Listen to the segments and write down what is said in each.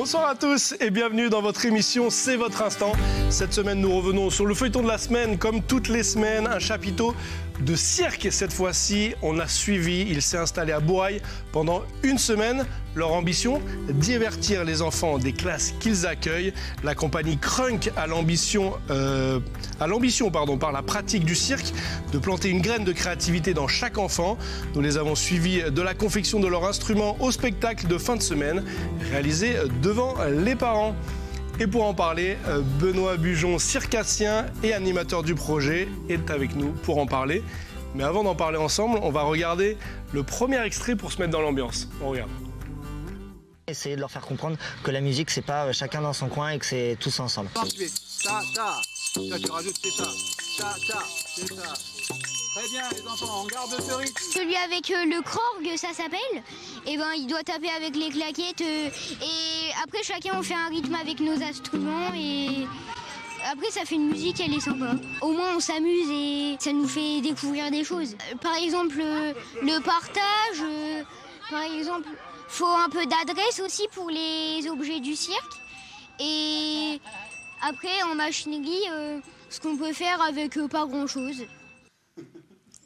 Bonsoir à tous et bienvenue dans votre émission C'est votre instant. Cette semaine, nous revenons sur le feuilleton de la semaine. Comme toutes les semaines, un chapiteau de cirque. Et cette fois-ci, on a suivi. Il s'est installé à Bourail pendant une semaine. Leur ambition divertir les enfants des classes qu'ils accueillent. La compagnie Crunk a l'ambition, euh, par la pratique du cirque de planter une graine de créativité dans chaque enfant. Nous les avons suivis de la confection de leur instrument au spectacle de fin de semaine réalisé devant les parents. Et pour en parler, euh, Benoît Bujon, circassien et animateur du projet, est avec nous pour en parler. Mais avant d'en parler ensemble, on va regarder le premier extrait pour se mettre dans l'ambiance. On regarde. Essayer de leur faire comprendre que la musique, c'est pas euh, chacun dans son coin et que c'est tous ensemble. Ça, ça. Ça, tu rajoutes, c'est ça. Ça, ça, c'est ça. Très bien, les enfants, on garde ce rythme. Celui avec euh, le krog, ça s'appelle. Et ben, il doit taper avec les claquettes. euh, et après, chacun, on fait un rythme avec nos instruments. Et après, ça fait une musique, elle est sympa. Au moins, on s'amuse et ça nous fait découvrir des choses. Euh, Par exemple, le partage. par exemple, faut un peu d'adresse aussi pour les objets du cirque. Et après, en machinerie, ce qu'on peut faire avec pas grand-chose.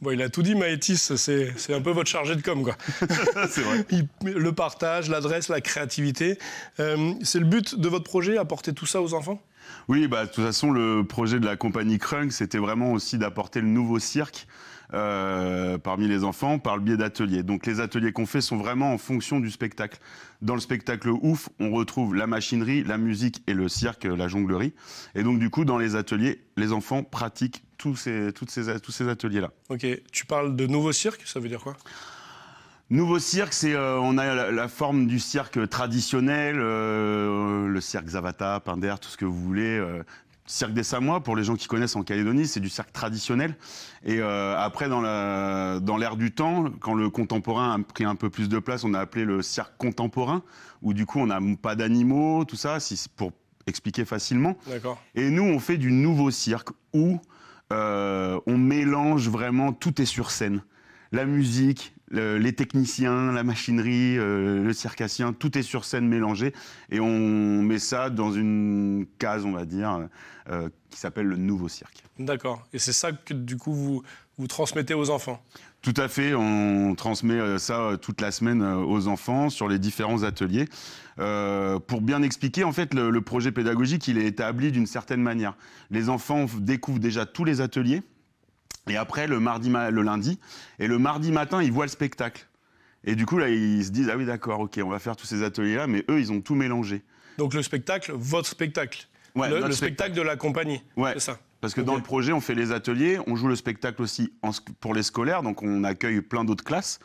Bon, il a tout dit, Maëtis, c'est un peu votre chargé de com, quoi. C'est vrai. Il- le partage, l'adresse, la créativité. Euh, c'est le but de votre projet, apporter tout ça aux enfants? Oui, bah, de toute façon, le projet de la compagnie Crunk, c'était vraiment aussi d'apporter le nouveau cirque euh, parmi les enfants par le biais d'ateliers. Donc les ateliers qu'on fait sont vraiment en fonction du spectacle. Dans le spectacle ouf, on retrouve la machinerie, la musique et le cirque, la jonglerie. Et donc du coup, dans les ateliers, les enfants pratiquent tous ces, toutes ces, tous ces ateliers-là. Ok, tu parles de nouveau cirque, ça veut dire quoi? Nouveau cirque, c'est euh, on a la, la forme du cirque traditionnel, euh, le cirque Zavata, Pinder, tout ce que vous voulez. euh, cirque des Samois, pour les gens qui connaissent en Calédonie, c'est du cirque traditionnel. Et après, dans l'ère du temps, quand le contemporain a pris un peu plus de place, on a appelé le cirque contemporain, où du coup on n'a pas d'animaux, tout ça, si, pour expliquer facilement. D'accord. Et nous, on fait du nouveau cirque où euh, on mélange vraiment, tout est sur scène. La musique, le- les techniciens, la machinerie, euh, le circassien, tout est sur scène mélangé. Et on met ça dans une case, on va dire, euh, qui s'appelle le nouveau cirque. D'accord. Et c'est ça que du coup vous transmettez aux enfants? Tout à fait, on transmet euh, ça euh, toute la semaine euh, aux enfants sur les différents ateliers. Euh, pour bien expliquer, en fait, le, le projet pédagogique, il est établi d'une certaine manière. Les enfants découvrent déjà tous les ateliers, et après, le, mardi ma- le lundi, et le mardi matin, ils voient le spectacle. Et du coup, là, ils se disent, ah oui, d'accord, ok, on va faire tous ces ateliers-là, mais eux, ils ont tout mélangé. Donc le spectacle, votre spectacle. Ouais, le, spectacle de la compagnie. Ouais. C'est ça. Parce que dans le projet, on fait les ateliers, on joue le spectacle aussi en pour les scolaires, donc on accueille plein d'autres classes.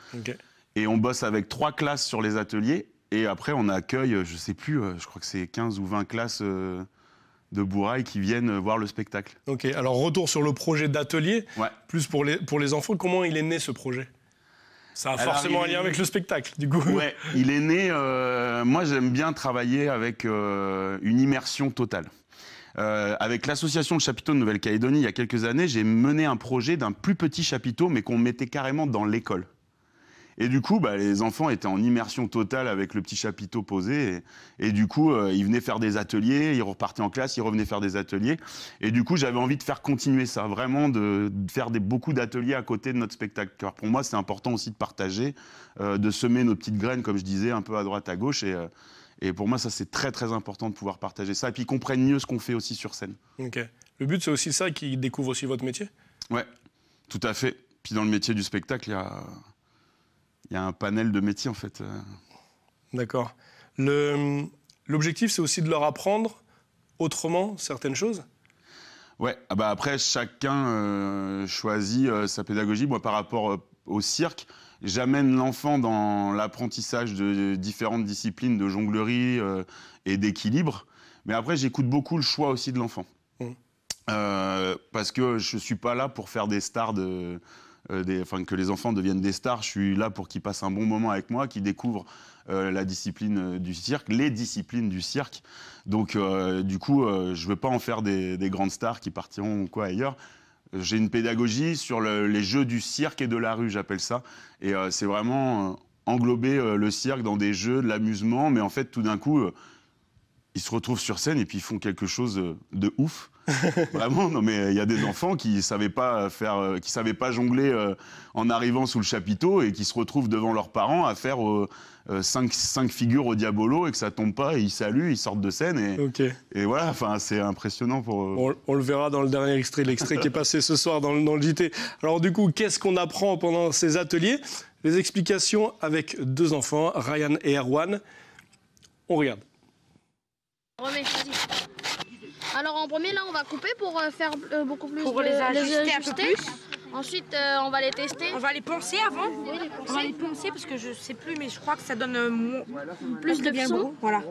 Et on bosse avec trois classes sur les ateliers. Et après, on accueille, euh, je sais plus, euh, je crois que c'est 15 ou 20 classes euh, de Bourail qui viennent voir le spectacle. Ok. Alors retour sur le projet d'atelier. Ouais. Plus pour les, pour les enfants, comment il est né ce projet? Ça a Alors, forcément un lien est- avec le spectacle, du coup. Ouais, il est né. euh, moi, j'aime bien travailler avec euh, une immersion totale. Euh, avec l'association de chapiteaux de Nouvelle-Calédonie, il y a quelques années, j'ai mené un projet d'un plus petit chapiteau, mais qu'on mettait carrément dans l'école. Et du coup, bah, les enfants étaient en immersion totale avec le petit chapiteau posé. Et, du coup, euh, ils venaient faire des ateliers, ils repartaient en classe, ils revenaient faire des ateliers. Et du coup, j'avais envie de faire continuer ça, vraiment de, faire beaucoup d'ateliers à côté de notre spectacle. Car pour moi, c'est important aussi de partager, euh, de semer nos petites graines, comme je disais, un peu à droite, à gauche. Et, et pour moi, ça, c'est très, très important de pouvoir partager ça. Et puis, ils comprennent mieux ce qu'on fait aussi sur scène. Ok. Le but, c'est aussi ça, qu'ils découvrent aussi votre métier? Ouais, tout à fait. Puis dans le métier du spectacle, il y a, il y a un panel de métiers, en fait. euh. D'accord. Le- L'objectif, c'est aussi de leur apprendre autrement certaines choses? Ouais, ah bah après, chacun euh, choisit euh, sa pédagogie. Moi, par rapport au cirque, j'amène l'enfant dans l'apprentissage de différentes disciplines de jonglerie euh, et d'équilibre. Mais après, j'écoute beaucoup le choix aussi de l'enfant. Mhm. Euh, parce que je suis pas là pour faire des stars de. euh, des, que les enfants deviennent des stars. Je suis là pour qu'ils passent un bon moment avec moi, qu'ils découvrent euh, la discipline du cirque, les disciplines du cirque. Donc, euh, du coup, je veux pas en faire des, des grandes stars qui partiront ou quoi ailleurs. J'ai une pédagogie sur le- les jeux du cirque et de la rue, j'appelle ça. Et euh, c'est vraiment euh, englober euh, le cirque dans des jeux, de l'amusement, mais en fait, tout d'un coup, ils se retrouvent sur scène et puis ils font quelque chose euh, de ouf. Vraiment, non mais il y a des enfants qui savaient pas faire, euh, qui savaient pas jongler euh, en arrivant sous le chapiteau et qui se retrouvent devant leurs parents à faire euh, euh, cinq, cinq figures au diabolo et que ça tombe pas et ils saluent, ils sortent de scène et, voilà, enfin c'est impressionnant pour. euh, On, on le verra dans le dernier extrait, l'extrait qui est passé ce soir dans dans le JT. Alors du coup, qu'est-ce qu'on apprend pendant ces ateliers? Les explications avec deux enfants, Ryan et Erwan. On regarde. Remets. Alors en premier là on va couper pour euh, faire euh, beaucoup plus Pour de- les ajuster un peu plus. Ensuite euh, on va les tester. On va les poncer avant. On va les poncer parce que je sais plus, mais je crois que ça donne plus de bien gros. Voilà.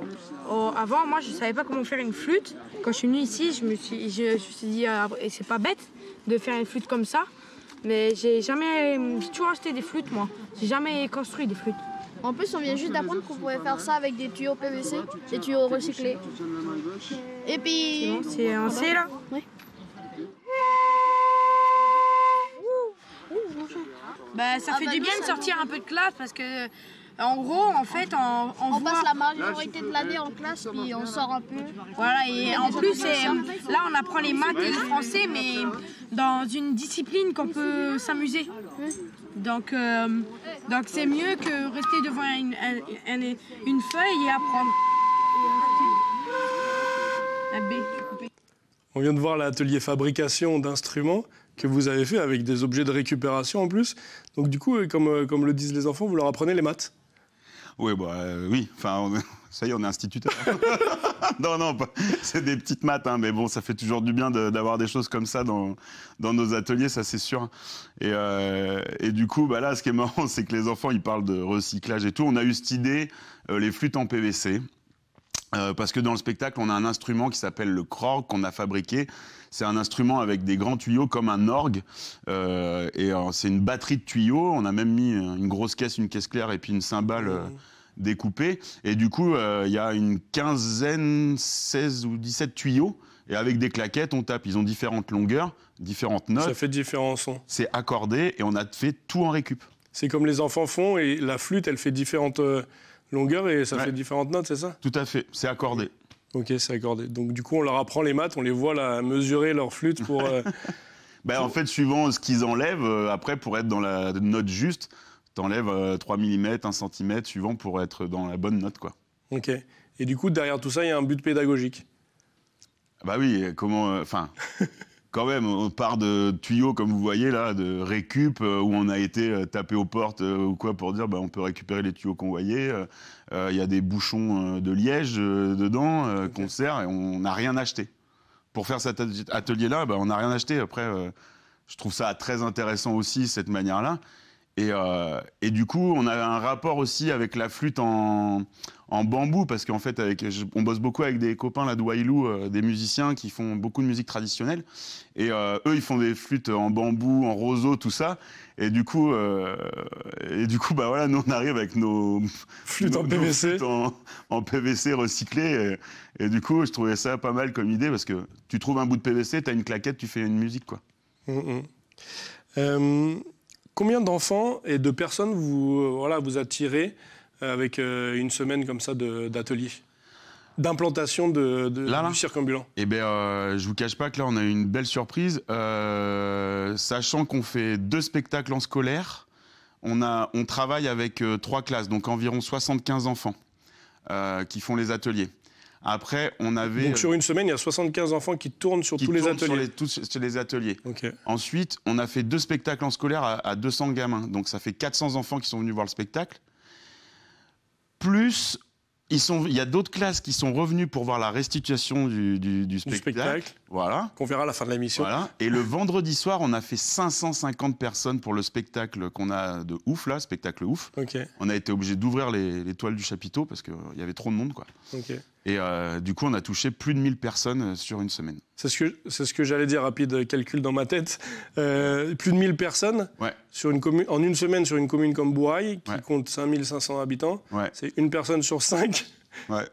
Oh, avant, moi, je savais pas comment faire une flûte. Quand je suis venue ici, je me suis, je, je me suis dit, et c'est pas bête de faire une flûte comme ça. Mais j'ai jamais, j'ai toujours acheté des flûtes moi. J'ai jamais construit des flûtes. En plus on vient juste d'apprendre qu'on pouvait faire ça avec des tuyaux PVC, des tuyaux recyclés. Et puis C'est un C là. Oui. Bah, ça Ah fait bah, du bien de sortir un peu de classe parce que, en gros, en fait, on, on on voit- passe la majorité de l'année en classe puis on sort un peu. Voilà, et en plus, là, on apprend les maths et le français, mais dans une discipline qu'on peut s'amuser. Donc, euh, donc c'est mieux que rester devant une, un- un- une feuille et apprendre. On vient de voir l'atelier fabrication d'instruments que vous avez fait avec des objets de récupération en plus. Donc du coup, euh, comme, euh, comme le disent les enfants, vous leur apprenez les maths. Ouais, bah euh, oui, enfin, ça y est, on est instituteur. non, non, pas- c'est des petites maths, hein, mais bon, ça fait toujours du bien d'avoir des choses comme ça dans, dans nos ateliers, ça c'est sûr. Et, euh, et du coup, bah là, ce qui est marrant, c'est que les enfants, ils parlent de recyclage et tout. On a eu cette idée, euh, les flûtes en PVC. Euh, parce que dans le spectacle, on a un instrument qui s'appelle le krog qu'on a fabriqué. C'est un instrument avec des grands tuyaux comme un orgue. euh, et euh, c'est une batterie de tuyaux. On a même mis une grosse caisse, une caisse claire et puis une cymbale euh, découpée. Et du coup, euh, il y a une quinzaine, 16 ou 17 tuyaux. Et avec des claquettes, on tape. Ils ont différentes longueurs, différentes Ça notes. fait différents sons. C'est accordé et on a fait tout en récup. C'est comme les enfants font et la flûte, elle fait différentes euh, longueurs et ça Ouais. fait différentes notes, c'est ça? Tout à fait, c'est accordé. Ok, c'est accordé. Donc du coup, on leur apprend les maths, on les voit là, mesurer leur flûte pour... euh, Ben, en fait, suivant ce qu'ils enlèvent, euh, après, pour être dans la note juste, t'enlèves euh, 3 mm, 1 cm, suivant pour être dans la bonne note, quoi. ok. Et du coup, derrière tout ça, il y a un but pédagogique. Bah oui, comment. euh, Enfin. Quand même, on part de tuyaux, comme vous voyez là, de récup, euh, où on a été euh, tapé aux portes euh, ou quoi pour dire bah, on peut récupérer les tuyaux qu'on voyait. euh, Il y a des bouchons de liège dedans qu'on sert et on n'a rien acheté. Pour faire cet at- atelier-là, bah, on n'a rien acheté. Après, je trouve ça très intéressant aussi, cette manière-là. Et, euh, et du coup, on a un rapport aussi avec la flûte en, en bambou, parce qu'en fait, avec, on bosse beaucoup avec des copains là de Wailou, euh, des musiciens qui font beaucoup de musique traditionnelle. Et euh, eux, ils font des flûtes en bambou, en roseau, tout ça. Et du coup, et du coup, bah voilà, nous on arrive avec nos Flûte en nos- PVC. flûtes en, en PVC recyclé. Et, et du coup, je trouvais ça pas mal comme idée parce que tu trouves un bout de PVC, tu as une claquette, tu fais une musique, quoi. Mm, mm. Combien d'enfants et de personnes vous, euh, voilà, vous attirez euh, avec euh, une semaine comme ça d'atelier? D'implantation de, de- Là, là du cirque ambulant Eh bien, euh, je vous cache pas que là, on a eu une belle surprise. Euh, sachant qu'on fait deux spectacles en scolaire, on, a, on travaille avec euh, trois classes, donc environ 75 enfants qui font les ateliers. Après, on avait... Donc sur une semaine, il y a 75 enfants qui tournent sur qui tous les ateliers. Sur les, tous sur les ateliers. Ensuite, on a fait deux spectacles en scolaire à, à 200 gamins. Donc ça fait 400 enfants qui sont venus voir le spectacle. Plus, ils sont, il y a d'autres classes qui sont revenues pour voir la restitution du, du- du spectacle. spectacle. Voilà. Qu'on verra à la fin de l'émission. Voilà. Et le vendredi soir, on a fait 550 personnes pour le spectacle qu'on a de ouf là, spectacle ouf. Ok, On a été obligé d'ouvrir les, les toiles du chapiteau parce qu'il y avait trop de monde quoi. ok. Et euh, du coup, on a touché plus de 1000 personnes euh, sur une semaine. C'est ce que, c'est ce que j'allais dire, rapide calcul dans ma tête. Euh, plus de 1000 personnes Ouais. sur une commune, en une semaine sur une commune comme Bourail, qui Ouais. compte 5500 habitants. Ouais. C'est une personne sur cinq. Ouais.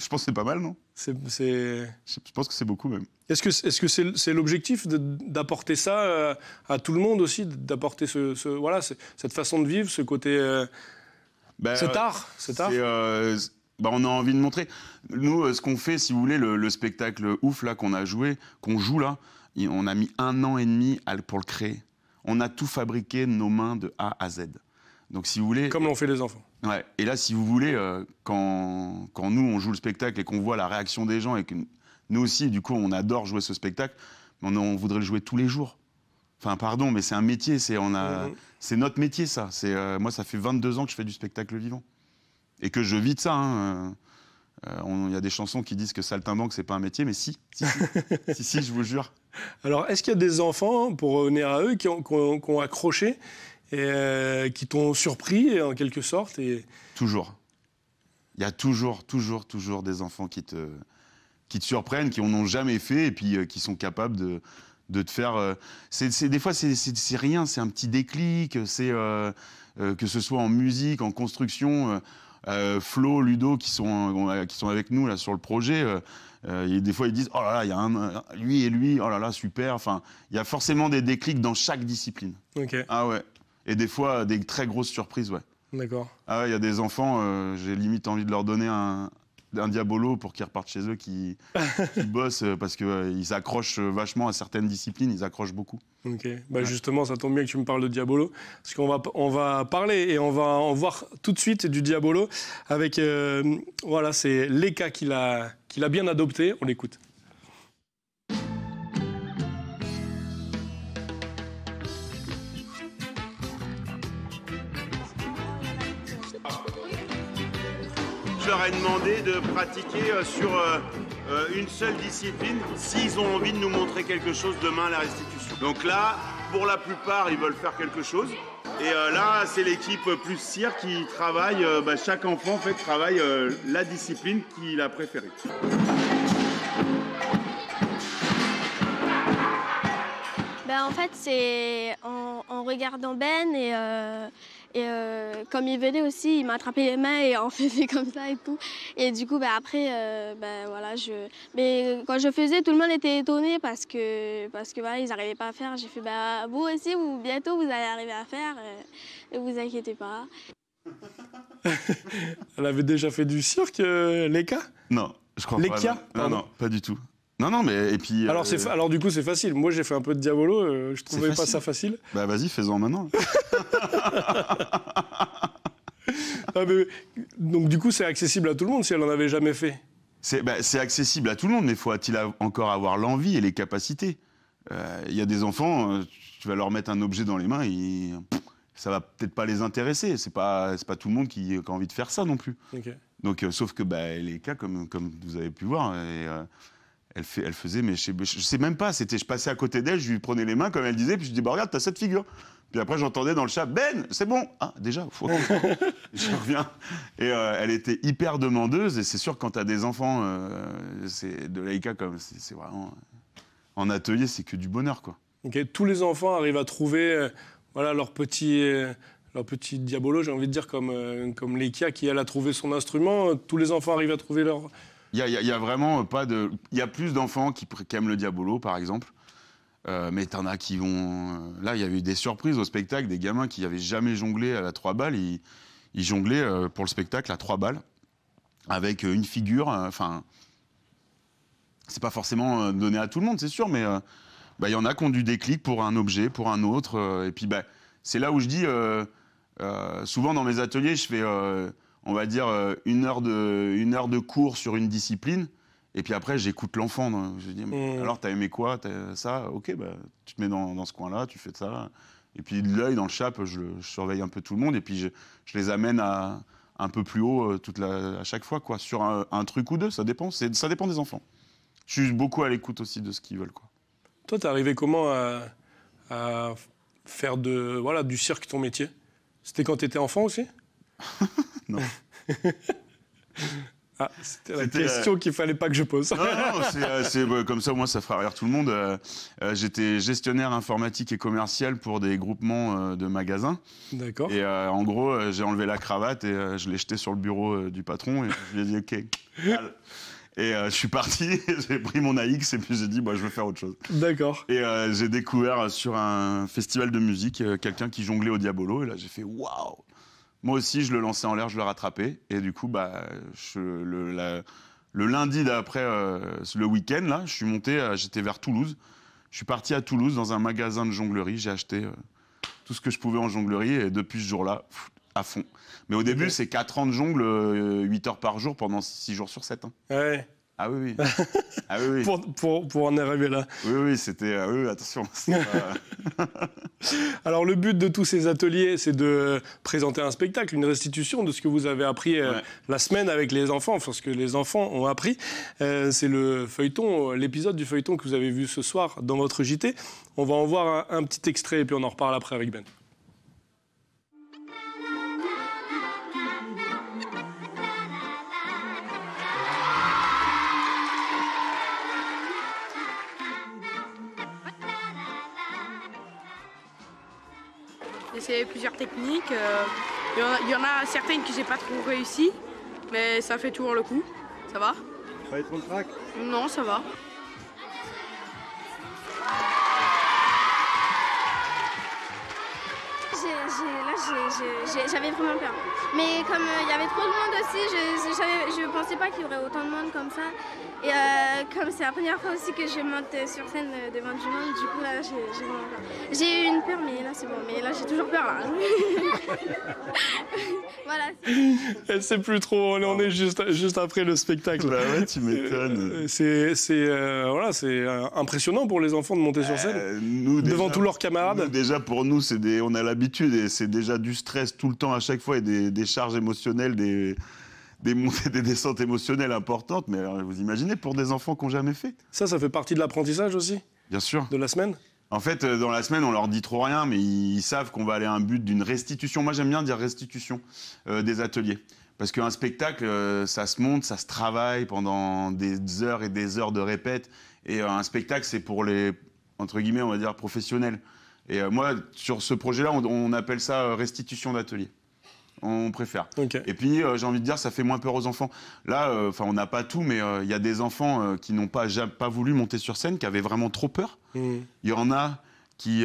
Je pense que c'est pas mal, non? C'est, c'est... Je je pense que c'est beaucoup même. Est-ce que c'est c'est l'objectif de- d'apporter ça euh, à tout le monde aussi, d'apporter ce, ce- voilà ce- cette façon de vivre, ce côté euh, Ben, cet euh, art, cet art? C'est, euh, bah, on a envie de montrer. Nous, euh, ce qu'on fait, si vous voulez, le, le spectacle ouf là qu'on a joué, qu'on joue là, on a mis un an et demi pour le créer. On a tout fabriqué de nos mains de A à Z. Donc si vous voulez, Comme l'ont fait les enfants. Ouais. Et là, si vous voulez, euh, quand, quand nous, on joue le spectacle et qu'on voit la réaction des gens et que nous aussi, du coup, on adore jouer ce spectacle, on, on voudrait le jouer tous les jours. Enfin, pardon, mais c'est un métier, c'est on a, Mhm. c'est notre métier, ça. C'est euh, moi, ça fait 22 ans que je fais du spectacle vivant et que je vis de ça. hein. Euh, Il y a des chansons qui disent que saltimbanque, c'est pas un métier, mais si, si, si, si, si, je vous jure. Alors, est-ce qu'il y a des enfants, pour revenir à eux, qui ont, qui ont- qui ont accroché et euh, qui t'ont surpris en quelque sorte et... Toujours. Il y a toujours, toujours, toujours des enfants qui te, qui te surprennent, qui en ont jamais fait et puis euh, qui sont capables de, de te faire. euh, c'est, des fois, c'est, rien, c'est un petit déclic, c'est que ce soit en musique, en construction. Euh, Flo, Ludo, qui sont, euh, qui sont avec nous là sur le projet. euh, et des fois, ils disent Oh là là, il y a un, lui et lui, oh là là, super. Enfin, il y a forcément des déclics dans chaque discipline. Ok, Ah ouais. Et des fois, des très grosses surprises, ouais. d'accord. Ah ouais, il y a des enfants, j'ai limite envie de leur donner un, un diabolo pour qu'ils repartent chez eux, qui, qui bossent, euh, parce qu'ils accrochent euh, vachement à certaines disciplines, ils accrochent beaucoup. Ok, bah justement, ça tombe bien que tu me parles de Diabolo, parce qu'on va, on va parler et on va en voir tout de suite du Diabolo avec, euh, voilà, c'est Leka qui l'a bien adopté, on l'écoute. Demandé de pratiquer euh, sur euh, euh, une seule discipline s'ils ont envie de nous montrer quelque chose demain à la restitution. Donc là, pour la plupart, ils veulent faire quelque chose. Et là, c'est l'équipe plus cire qui travaille, bah, chaque enfant en fait travaille la discipline qu'il a préférée. Ben, en fait, c'est en, en regardant Ben et, euh, et euh, comme il venait aussi, il m'a attrapé les mains et on faisait comme ça et tout. Et du coup, ben, après, euh, ben, voilà, je... Mais quand je faisais, tout le monde était étonné parce que, parce que voilà, ils n'arrivaient pas à faire. J'ai fait, ben, vous aussi, vous, bientôt, vous allez arriver à faire. euh, ne vous inquiétez pas. Elle avait déjà fait du cirque, euh, Leka? Non, je crois Les pas. Pardon. non, non, pas du tout. Non, non, mais et puis. alors, euh, alors du coup, c'est facile. Moi, j'ai fait un peu de Diabolo, euh, je trouvais pas ça facile. Bah vas-y, fais-en maintenant. Ah, mais- donc du coup, c'est accessible à tout le monde si elle en avait jamais fait. C'est bah, accessible à tout le monde, mais faut-il encore avoir l'envie et les capacités? Euh, Il y a des enfants, euh, tu vas leur mettre un objet dans les mains, et ça va peut-être pas les intéresser. C'est pas, c'est pas tout le monde qui, qui a envie de faire ça non plus. Donc, euh, sauf que bah, les cas, comme, comme vous avez pu voir, et, euh, elle, fait, elle faisait, mais je sais, je sais même pas, c'était, je passais à côté d'elle, je lui prenais les mains comme elle disait, puis je dis, bah regarde, t'as cette figure. Puis après, j'entendais dans le chat, Ben, c'est bon. Ah, déjà, faut... je reviens. Et euh, elle était hyper demandeuse, et c'est sûr, quand t'as des enfants, euh, c'est de l'Aïka, comme c'est, vraiment. En atelier, c'est que du bonheur, quoi. Tous les enfants arrivent à trouver euh, voilà, leur petit, euh, leur petit Diabolo, j'ai envie de dire, comme, euh, comme Lekia qui, elle, a trouvé son instrument. Tous les enfants arrivent à trouver leur... Il y a, vraiment pas de. Il y a plus d'enfants qui, aiment le Diabolo, par exemple. Euh, mais t'en as qui vont. euh, Là, il y avait eu des surprises au spectacle, des gamins qui n'avaient jamais jonglé à la 3 balles. Ils, jonglaient euh, pour le spectacle à 3 balles, avec euh, une figure. Enfin. c'est pas forcément donné à tout le monde, c'est sûr, mais bah, il y en a qui ont du déclic pour un objet, pour un autre. et puis, bah, c'est là où je dis. souvent dans mes ateliers, je fais. On va dire, euh, une heure, de, une heure de cours sur une discipline. Et puis après, j'écoute l'enfant. donc Je dis, Mmh. alors, t'as aimé quoi? T'as ça? Ok, bah, tu te mets dans, dans ce coin-là, tu fais ça. Et puis de l'œil dans le chape, je, le- je surveille un peu tout le monde. Et puis je, je les amène à un peu plus haut euh, toute la, à chaque fois, quoi, sur un, un truc ou deux. Ça dépend. Ça dépend des enfants. Je suis beaucoup à l'écoute aussi de ce qu'ils veulent, quoi. Toi, t'es arrivé comment à, à faire de, voilà, du cirque ton métier? C'était quand t'étais enfant aussi? Non. Ah, c'était la euh, question qu'il fallait pas que je pose. Non, non, c'est, euh, c'est, comme ça, moi, ça fera rire tout le monde. Euh, euh, j'étais gestionnaire informatique et commercial pour des groupements de magasins. D'accord. Et en gros, j'ai enlevé la cravate et je l'ai jeté sur le bureau du patron et je lui ai dit OK. Et je suis parti, j'ai pris mon AX et puis j'ai dit bah, je veux faire autre chose. D'accord. Et j'ai découvert sur un festival de musique quelqu'un qui jonglait au Diabolo et là j'ai fait waouh Moi aussi, je le lançais en l'air, je le rattrapais. Et du coup, bah, je- le, la- le lundi d'après euh, le week-end, là, je suis monté, euh, j'étais vers Toulouse. Je suis parti à Toulouse dans un magasin de jonglerie. J'ai acheté euh, tout ce que je pouvais en jonglerie et depuis ce jour-là, à fond. Mais au début, c'est 4 ans de jongle, euh, 8 heures par jour pendant 6 jours sur 7. Ouais. Ah oui, oui. ah oui, oui. Pour, pour, pour en arriver là. Oui, oui, c'était. ah oui, attention. pas- Alors le but de tous ces ateliers, c'est de présenter un spectacle, une restitution de ce que vous avez appris euh, Ouais. la semaine avec les enfants, enfin ce que les enfants ont appris. Euh, c'est le feuilleton, euh, l'épisode du feuilleton que vous avez vu ce soir dans votre JT. On va en voir un, un petit extrait et puis on en reparle après avec Ben. Essayé plusieurs techniques. euh, Il y, en a- il y en a certaines que j'ai pas trop réussi, mais ça fait toujours le coup. Ça va? Être track? Non, ça va. Là, j'avais vraiment peur. Mais comme euh, il y avait trop de monde aussi, je ne pensais pas qu'il y aurait autant de monde comme ça. Et euh, comme c'est la première fois aussi que je monte sur scène devant du monde, du coup là, j'ai vraiment peur. J'ai eu une peur, mais là c'est bon. Mais là, j'ai toujours peur. voilà. Elle sait plus trop, on est- juste, juste après le spectacle. bah ouais, tu m'étonnes. Euh, C'est c'est, euh, voilà, c'est euh, impressionnant pour les enfants de monter sur scène. Euh, nous, Devant déjà- tous leurs camarades. nous, déjà, pour nous, c'est des, on a l'habitude et c'est déjà du stress tout le temps à chaque fois et des, des charges émotionnelles, des, des montées, des descentes émotionnelles importantes. Mais alors, vous imaginez pour des enfants qui n'ont jamais fait? Ça, ça fait partie de l'apprentissage aussi? Bien sûr. de la semaine? En fait, euh, dans la semaine, on leur dit trop rien, mais ils, savent qu'on va aller à un but d'une restitution. Moi, j'aime bien dire restitution euh, des ateliers. Parce qu'un spectacle, euh, ça se monte, ça se travaille pendant des heures et des heures de répète. Et un spectacle, c'est pour les, entre guillemets, on va dire, professionnels. Et moi, sur ce projet-là, on, on appelle ça restitution d'atelier. On préfère. Et puis, euh, j'ai envie de dire, ça fait moins peur aux enfants. Là, euh, enfin, on n'a pas tout, mais euh, il y a des enfants qui n'ont pas, pas voulu monter sur scène, qui avaient vraiment trop peur. Mmh. Il y en a qui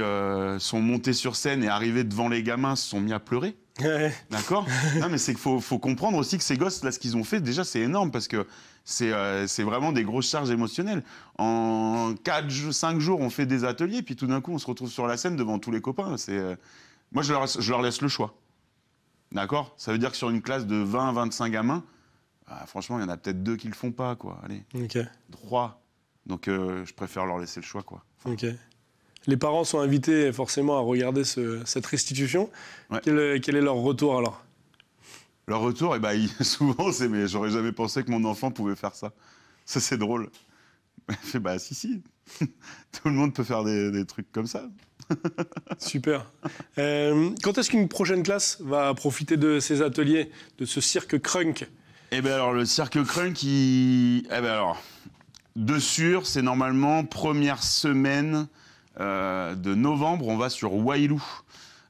sont montés sur scène et arrivés devant les gamins se sont mis à pleurer. Ouais. D'accord? Non, mais c'est qu'il faut, faut comprendre aussi que ces gosses, là, ce qu'ils ont fait, déjà, c'est énorme parce que c'est euh, vraiment des grosses charges émotionnelles. En 4, 5 jours, on fait des ateliers, puis tout d'un coup, on se retrouve sur la scène devant tous les copains. C'est, euh, Moi, je leur, je leur laisse le choix. D'accord? Ça veut dire que sur une classe de 20, 25 gamins, ah, franchement, il y en a peut-être deux qui le font pas, quoi. Allez, trois. Donc, euh, je préfère leur laisser le choix, quoi. Ok. Les parents sont invités forcément à regarder ce- cette restitution. Ouais. Quel, quel est leur retour alors? Leur retour, eh ben, il- souvent, c'est mais j'aurais jamais pensé que mon enfant pouvait faire ça. Ça, c'est drôle. Bah si, si. Tout le monde peut faire des, des trucs comme ça. Super. Euh, quand est-ce qu'une prochaine classe va profiter de ces ateliers, de ce cirque crunk? Eh ben alors, le cirque crunk, il... Eh ben alors, de sûr, c'est normalement première semaine euh, de novembre, on va sur Wailou.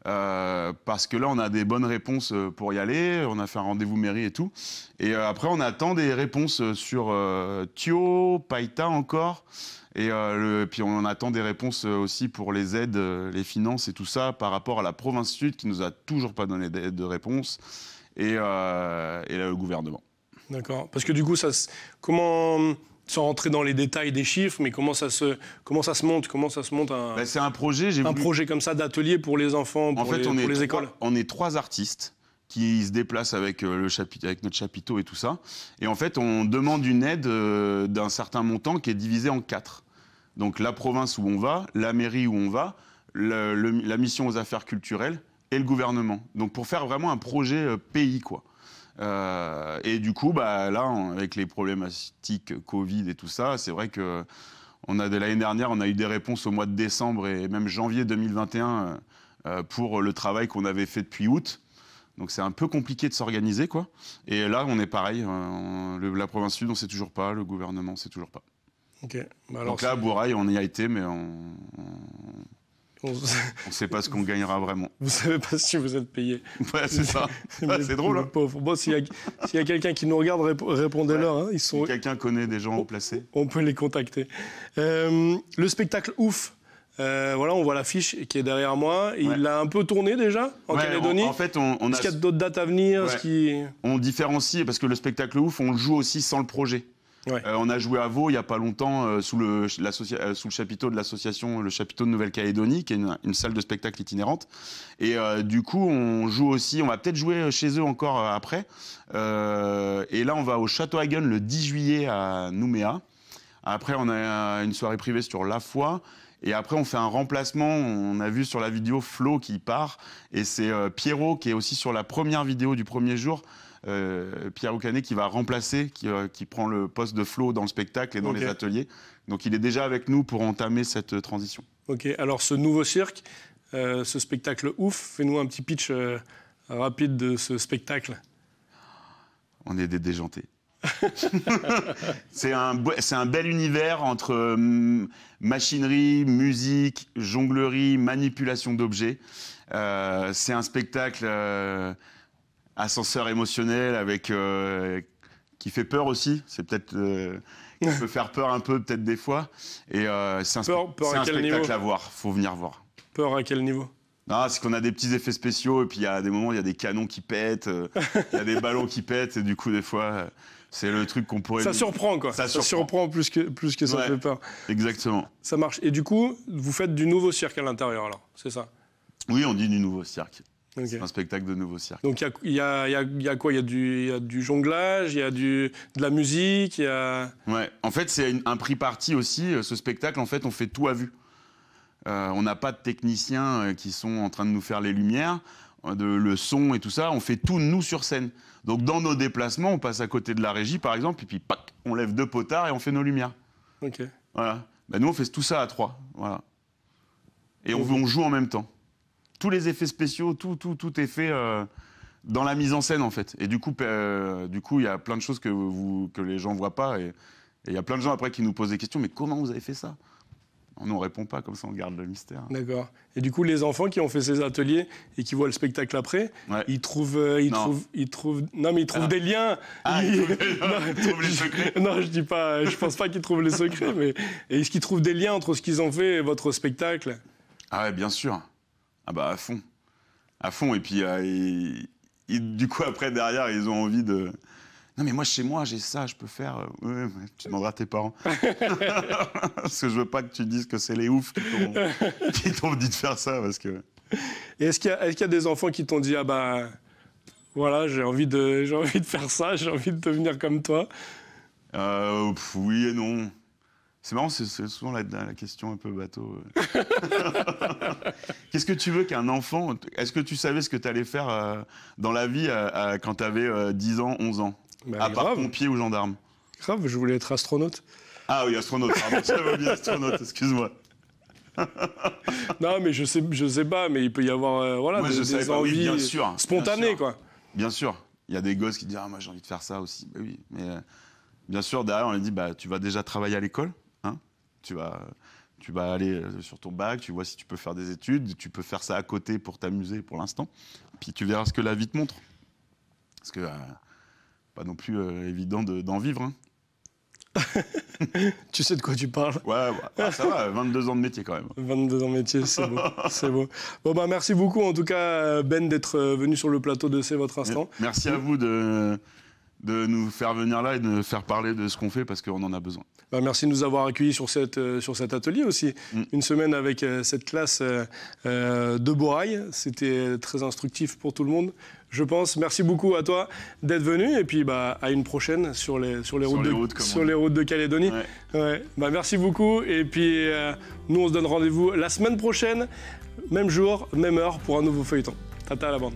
Euh, parce que là, on a des bonnes réponses euh, pour y aller. On a fait un rendez-vous mairie et tout. Et euh, après, on attend des réponses sur Thio, Païta encore. Et puis, on attend des réponses aussi pour les aides, les finances et tout ça par rapport à la province sud qui nous a toujours pas donné d'aide de réponse. Et, et là, le gouvernement. D'accord. Parce que du coup, ça, comment, sans rentrer dans les détails des chiffres, mais comment ça se, comment ça se monte Comment ça se monte un, Bah, c'est un projet. J'ai un voulu- projet comme ça d'atelier pour les enfants, pour En fait, les, on, pour est les trois, écoles on est trois artistes qui se déplacent avec, euh, le chapi- avec notre chapiteau et tout ça. Et en fait, on demande une aide euh, d'un certain montant qui est divisé en quatre. Donc la province où on va, la mairie où on va, le- le- la mission aux affaires culturelles et le gouvernement. Donc pour faire vraiment un projet euh, pays, quoi. Euh, et du coup, bah, là, on- avec les problématiques Covid et tout ça, c'est vrai que on a de l'année dernière, on a eu des réponses au mois de décembre et même janvier 2021 euh, euh, pour le travail qu'on avait fait depuis août. Donc c'est un peu compliqué de s'organiser, quoi. Et là, on est pareil. on- le- la province sud, on sait toujours pas. Le gouvernement, sait toujours pas. Ok. Bah alors, Donc là, à Bourail, on y a été, mais on on- ne sait pas ce qu'on gagnera vraiment. vous savez pas si vous êtes payé. Ouais, c'est ça. C'est drôle. hein. pauvres. Bon, s'il y a, a quelqu'un qui nous regarde, rép- répondez-leur. hein. Ils sont, Si quelqu'un connaît des gens haut placés. on peut les contacter. Euh, le spectacle Ouf, Euh, voilà, on voit l'affiche qui est derrière moi. Ouais. Il l'a un peu tourné déjà en Ouais, Calédonie. En, en fait, on, on Est-ce a, qu'il y a d'autres dates à venir Ouais. ce qui... on différencie parce que le spectacle ouf, on le joue aussi sans le projet. Euh, on a joué à Vaux il y a pas longtemps euh, sous, le, l'associa- euh, sous le chapiteau de l'association, le chapiteau de Nouvelle-Calédonie, qui est une, salle de spectacle itinérante. Et du coup, on joue aussi, on va peut-être jouer chez eux encore après. Et là, on va au Château Hagen le 10 juillet à Nouméa. Après, on a une soirée privée sur La Foi. Et après, on fait un remplacement. On a vu sur la vidéo Flo qui part. Et c'est Pierrot qui est aussi sur la première vidéo du premier jour. Euh, Pierre Canet qui va remplacer, qui, euh, qui prend le poste de Flo dans le spectacle et dans les ateliers. Donc il est déjà avec nous pour entamer cette euh, transition. Ok, alors ce nouveau cirque, ce spectacle ouf, fais-nous un petit pitch rapide de ce spectacle. On est des déjantés. c'est un, un bel univers entre hum, machinerie, musique, jonglerie, manipulation d'objets. Euh, c'est un spectacle euh, ascenseur émotionnel avec euh, qui fait peur aussi. C'est peut-être euh, qui peut faire peur un peu peut-être des fois. Et euh, c'est un, Peur- peur c'est à un quel spectacle niveau à voir. Faut venir voir. Peur à quel niveau? Non, c'est qu'on a des petits effets spéciaux et puis il y a des moments il y a des canons qui pètent, euh, il y a des ballons qui pètent et du coup des fois c'est le truc qu'on pourrait. Ça surprend quoi. Ça Ça, surprend. surprend plus que, plus que ça Ouais. fait peur. Exactement. Ça marche. Et du coup, vous faites du nouveau cirque à l'intérieur alors, c'est ça? Oui, on dit du nouveau cirque. Ok. C'est un spectacle de nouveau cirque. Donc il y a, y, y, y quoi? Il y, a du- jonglage, il y a du, de la musique, il y a... Ouais. En fait, c'est un prix parti aussi. euh, Ce spectacle, en fait, on fait tout à vue. Euh, on n'a pas de techniciens euh, qui sont en train de nous faire les lumières, de, le son et tout ça. On fait tout nous sur scène. Donc dans nos déplacements, on passe à côté de la régie, par exemple, et puis pac, on lève deux potards et on fait nos lumières. Ok. Voilà. Ben, nous, on fait tout ça à trois. Voilà. Et on, on joue en même temps. Tous les effets spéciaux, tout, tout, tout est fait euh, dans la mise en scène, en fait. Et du coup, euh, du coup, il y a plein de choses que, vous, que les gens voient pas. Et il y a plein de gens après qui nous posent des questions. Mais comment vous avez fait ça? On ne répond pas, comme ça, on garde le mystère. D'accord. Et du coup, les enfants qui ont fait ces ateliers et qui voient le spectacle après, Ouais. ils trouvent, euh, ils Non. trouvent, ils trouvent, non mais ils trouvent Ah. des liens. Ah, Ils- ils trouvent des liens, Non, ils trouvent les secrets. Non, je dis pas, je pense pas qu'ils trouvent les secrets, mais est-ce qu'ils trouvent des liens entre ce qu'ils ont fait et votre spectacle? Ah ouais, bien sûr. Ah bah à fond. À fond. Et puis, euh, du coup, après, derrière, ils ont envie de... Non, mais moi, chez moi, j'ai ça, je peux faire... euh, Ouais, tu demanderas à tes parents. parce que je veux pas que tu dises que c'est les oufs qui t'ont- dit de faire ça, parce que... Et est-ce qu'il y, a- y des enfants qui t'ont dit ah bah voilà j'ai envie de j'ai envie de faire ça, j'ai envie de devenir comme toi. Euh, pff, oui et non. C'est marrant, c'est souvent la, la question un peu bateau. euh. Qu'est-ce que tu veux qu'un enfant... Est-ce que tu savais ce que tu allais faire euh, dans la vie euh, euh, quand tu avais 10 ans, 11 ans? Bah, À part grave. pompier ou gendarme Grave, je voulais être astronaute. Ah oui, astronaute, pardon, j'avais oublié astronaute, excuse-moi. Non mais je sais je sais pas mais il peut y avoir euh, voilà Moi, des, des pas, oui, envies bien sûr, bien spontanées sûr. quoi. Bien sûr, il y a des gosses qui disent Ah, moi j'ai envie de faire ça aussi. Bah oui, mais euh, bien sûr, derrière, on leur dit bah, Tu vas déjà travailler à l'école, tu, vas, tu vas aller euh, sur ton bac, tu vois si tu peux faire des études, tu peux faire ça à côté pour t'amuser pour l'instant, puis tu verras ce que la vie te montre. Parce que, euh, pas non plus euh, évident de- d'en vivre. hein. Tu sais de quoi tu parles. Ouais, ouais. Ah, ça va, 22 ans de métier quand même. 22 ans de métier, c'est beau, c'est beau. Bon bah merci beaucoup en tout cas Ben d'être venu sur le plateau de C'est votre instant. Merci à vous de, de nous faire venir là et de nous faire parler de ce qu'on fait parce qu'on en a besoin. Bah, merci de nous avoir accueillis sur, cette, euh, sur cet atelier aussi. Mm. Une semaine avec euh, cette classe euh, de Borail. C'était très instructif pour tout le monde, je pense. Merci beaucoup à toi d'être venu et puis bah, à une prochaine sur les, sur les, Sur routes, les de, routes, comme on sur dit. les routes de Calédonie. Ouais. Ouais. Bah, merci beaucoup et puis nous on se donne rendez-vous la semaine prochaine, même jour, même heure pour un nouveau feuilleton. Tata à la bande.